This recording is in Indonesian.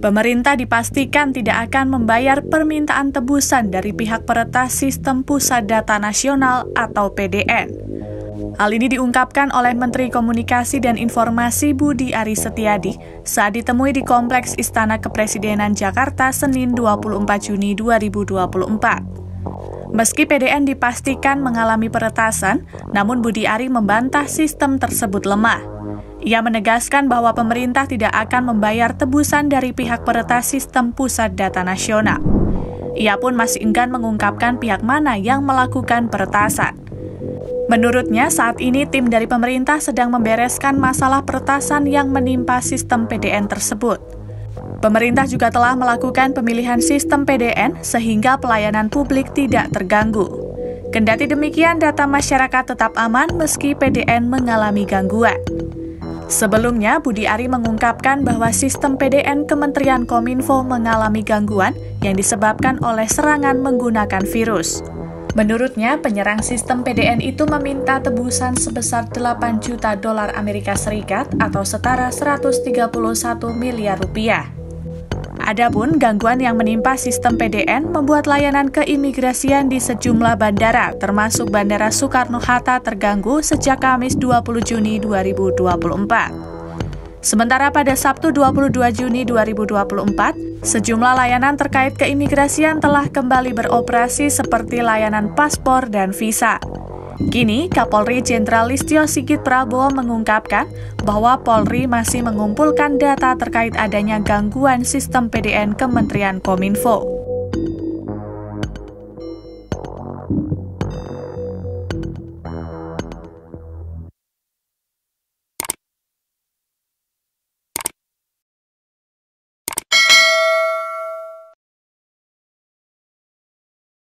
Pemerintah dipastikan tidak akan membayar permintaan tebusan dari pihak peretas Sistem Pusat Data Nasional atau PDN. Hal ini diungkapkan oleh Menteri Komunikasi dan Informasi Budi Ari Setiadi saat ditemui di Kompleks Istana Kepresidenan Jakarta Senin 24 Juni 2024. Meski PDN dipastikan mengalami peretasan, namun Budi Ari membantah sistem tersebut lemah. Ia menegaskan bahwa pemerintah tidak akan membayar tebusan dari pihak peretas sistem pusat data nasional. Ia pun masih enggan mengungkapkan pihak mana yang melakukan peretasan. Menurutnya, saat ini tim dari pemerintah sedang membereskan masalah peretasan yang menimpa sistem PDN tersebut. Pemerintah juga telah melakukan pemilihan sistem PDN sehingga pelayanan publik tidak terganggu. Kendati demikian, data masyarakat tetap aman meski PDN mengalami gangguan. Sebelumnya, Budi Ari mengungkapkan bahwa sistem PDN Kementerian Kominfo mengalami gangguan yang disebabkan oleh serangan menggunakan virus. Menurutnya, penyerang sistem PDN itu meminta tebusan sebesar 8 juta dolar Amerika Serikat atau setara 131 miliar rupiah. Adapun gangguan yang menimpa sistem PDN membuat layanan keimigrasian di sejumlah bandara, termasuk Bandara Soekarno-Hatta terganggu sejak Kamis 20 Juni 2024. Sementara pada Sabtu 22 Juni 2024, sejumlah layanan terkait keimigrasian telah kembali beroperasi seperti layanan paspor dan visa. Kini, Kapolri Jenderal Listio Sigit Prabowo mengungkapkan bahwa Polri masih mengumpulkan data terkait adanya gangguan sistem PDN Kementerian Kominfo.